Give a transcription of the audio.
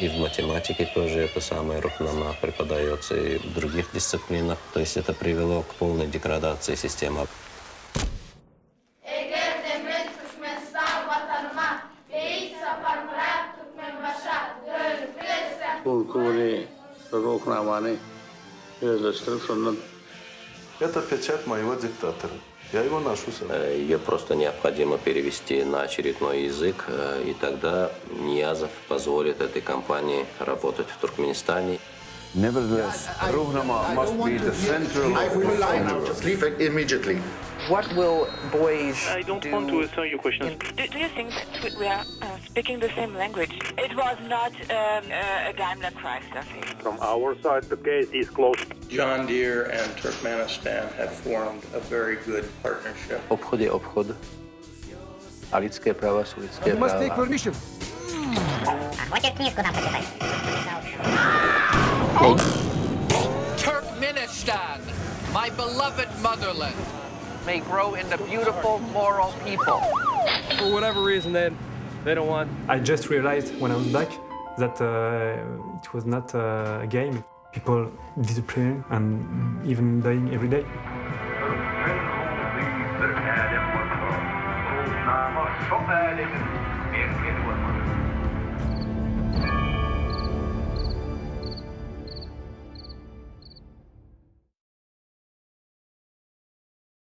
И в математике тоже это самое Рухнама преподается, и в других дисциплинах. То есть это привело к полной деградации системы. Eğer devlet düşmezse vatanıma, Это печать моего диктатора. Я его ношу с собой. Э, Ее просто необходимо перевести на очередной язык, э, и тогда Ниязов позволит этой компании работать в Туркменистане. Nevertheless, yeah, Ruhnama must be the central I will universe. immediately. What will boys I don't do want to answer your question. Do, do, you think that we are uh, speaking the same language? It was not um, uh, a Daimler Chrysler. From our side, the case is closed. John Deere and Turkmenistan have formed a very good partnership. Obchod je obchod. A lidské práva sú lidské práva. You must take permission. Choď. Turkmenistan, my beloved motherland, may grow into beautiful, moral people. For whatever reason, they, they don't want. I just realized when I was back that uh, it was not uh, a game. People disappearing and even dying every day.